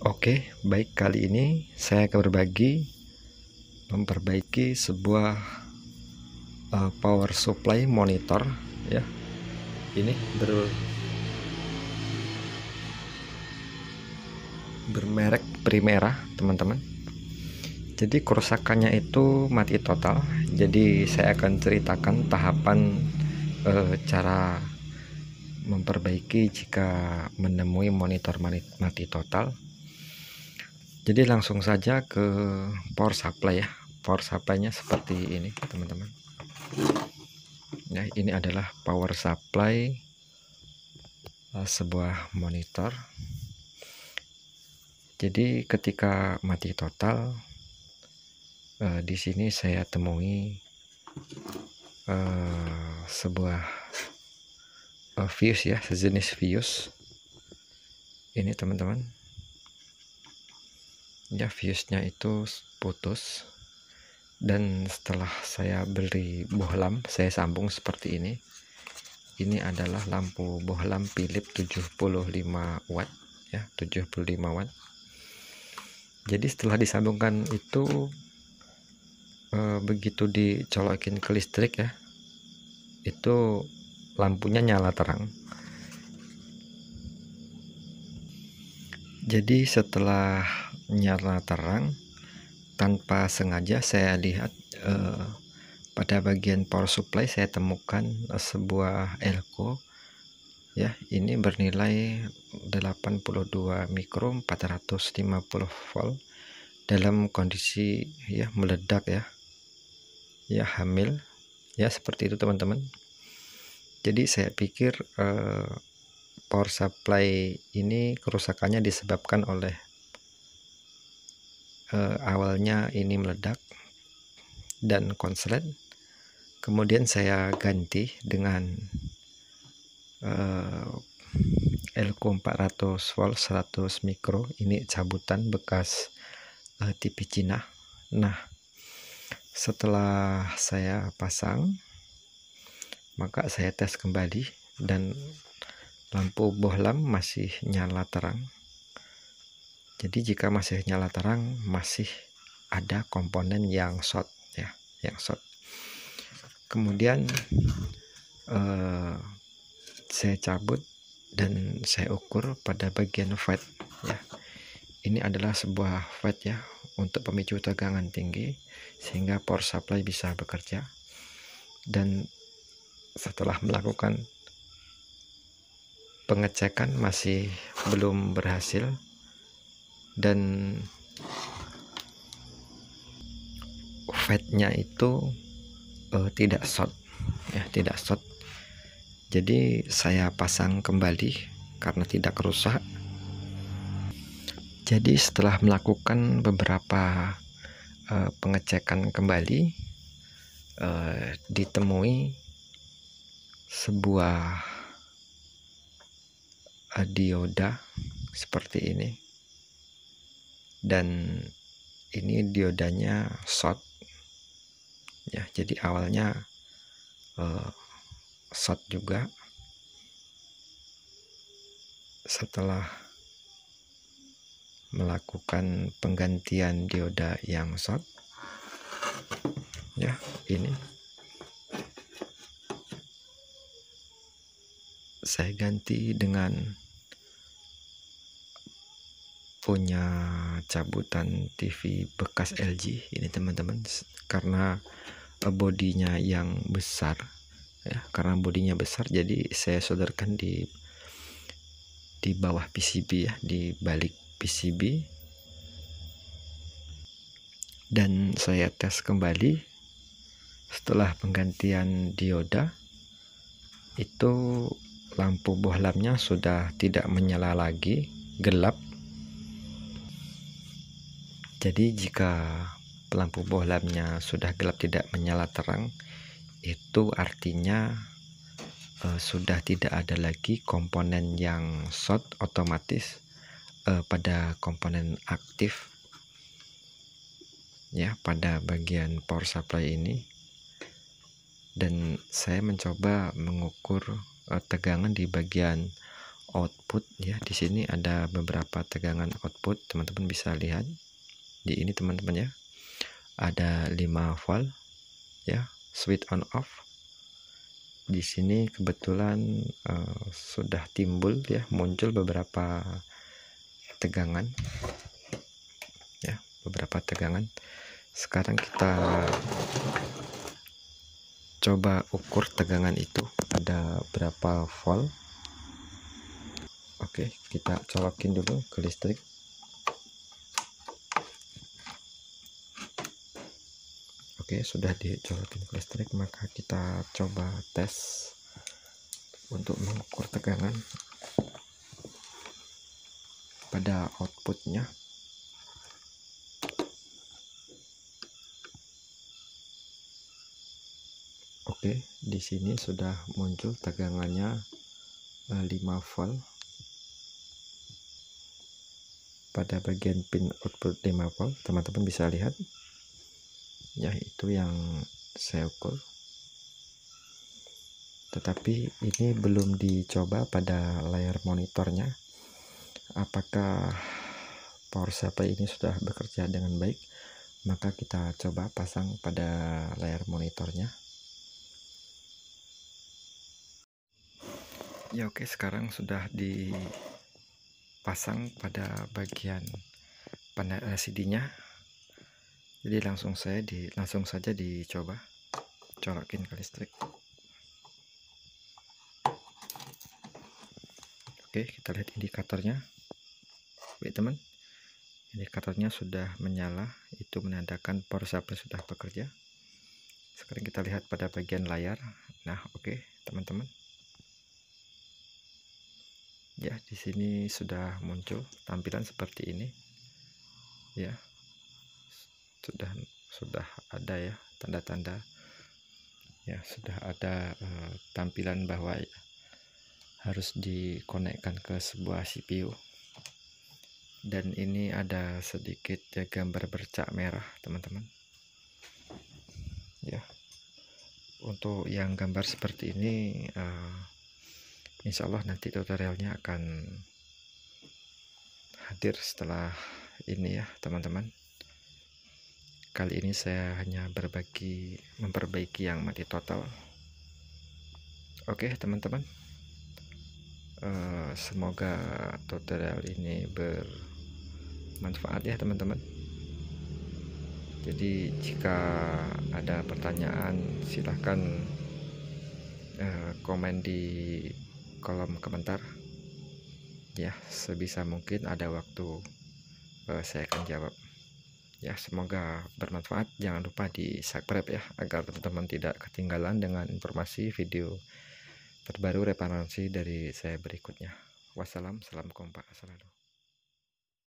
Oke, baik kali ini saya akan berbagi memperbaiki sebuah uh, power supply monitor ya. Ini ber bermerek Primera, teman-teman. Jadi kerusakannya itu mati total. Jadi saya akan ceritakan tahapan uh, cara memperbaiki jika menemui monitor mati total jadi langsung saja ke power supply ya. Power supply nya seperti ini teman-teman. Ya ini adalah power supply uh, sebuah monitor. Jadi ketika mati total uh, di sini saya temui uh, sebuah uh, fuse ya sejenis fuse. Ini teman-teman ya fuse-nya itu putus. Dan setelah saya beli bohlam saya sambung seperti ini. Ini adalah lampu bohlam Philip 75 watt ya 75 watt. Jadi setelah disambungkan itu e, begitu dicolokin ke listrik ya itu lampunya nyala terang. Jadi setelah nyala terang tanpa sengaja saya lihat eh, pada bagian power supply saya temukan eh, sebuah elko ya ini bernilai 82 mikro 450 volt dalam kondisi ya meledak ya ya hamil ya seperti itu teman-teman. Jadi saya pikir eh, power supply ini kerusakannya disebabkan oleh uh, awalnya ini meledak dan konslet. Kemudian saya ganti dengan uh, Elko 400 volt 100 mikro. Ini cabutan bekas uh, TV Cina. Nah setelah saya pasang maka saya tes kembali dan lampu bohlam masih nyala terang jadi jika masih nyala terang masih ada komponen yang short ya yang short. Kemudian eh, saya cabut dan saya ukur pada bagian fat ya. Ini adalah sebuah fat ya untuk pemicu tegangan tinggi sehingga power supply bisa bekerja. Dan setelah melakukan pengecekan masih belum berhasil dan fatnya itu uh, tidak short. Ya tidak short. Jadi saya pasang kembali karena tidak rusak. Jadi setelah melakukan beberapa uh, pengecekan kembali uh, ditemui sebuah dioda seperti ini dan ini diodanya short. Ya jadi awalnya uh, short juga. Setelah melakukan penggantian dioda yang short ya ini. Saya ganti dengan punya cabutan TV bekas LG ini teman-teman. Karena eh, bodinya yang besar ya. Karena bodinya besar jadi saya solderkan di di bawah PCB ya di balik PCB dan saya tes kembali. Setelah penggantian dioda itu lampu bohlamnya sudah tidak menyala lagi gelap jadi jika lampu bohlamnya sudah gelap tidak menyala terang, itu artinya uh, sudah tidak ada lagi komponen yang short otomatis uh, pada komponen aktif ya pada bagian power supply ini. Dan saya mencoba mengukur uh, tegangan di bagian output ya. Di sini ada beberapa tegangan output teman-teman bisa lihat di ini teman-teman ya. Ada 5 volt ya switch on off. Di sini kebetulan uh, sudah timbul ya muncul beberapa tegangan ya beberapa tegangan. Sekarang kita coba ukur tegangan itu. Ada berapa volt oke kita colokin dulu ke listrik Oke, sudah dicolokin ke listrik, maka kita coba tes untuk mengukur tegangan pada outputnya. Oke, di sini sudah muncul tegangannya 5 eh, volt pada bagian pin output 5 volt teman-teman bisa lihat ya itu yang saya ukur. Tetapi ini belum dicoba pada layar monitornya. Apakah power supply ini sudah bekerja dengan baik? Maka kita coba pasang pada layar monitornya. Ya oke sekarang sudah dipasang pada bagian panel LCD nya jadi langsung saya di langsung saja dicoba colokin ke listrik. Oke kita lihat indikatornya. Baik teman. Indikatornya sudah menyala itu menandakan power supply sudah bekerja. Sekarang kita lihat pada bagian layar. Nah oke teman-teman. Ya di sini sudah muncul tampilan seperti ini. Ya sudah sudah ada ya tanda-tanda. Ya sudah ada uh, tampilan bahwa harus dikonekkan ke sebuah CPU dan ini ada sedikit ya, gambar bercak merah teman-teman. Ya. Untuk yang gambar seperti ini uh, Insya Allah nanti tutorialnya akan hadir setelah ini ya teman-teman kali ini saya hanya berbagi memperbaiki yang mati total. Oke teman-teman. Uh, semoga tutorial ini bermanfaat ya teman-teman. Jadi jika ada pertanyaan silahkan uh, komen di kolom komentar. Ya sebisa mungkin ada waktu uh, saya akan jawab ya semoga bermanfaat. Jangan lupa di subscribe ya agar teman-teman tidak ketinggalan dengan informasi video terbaru reparansi dari saya berikutnya. Wassalam salam kompak selalu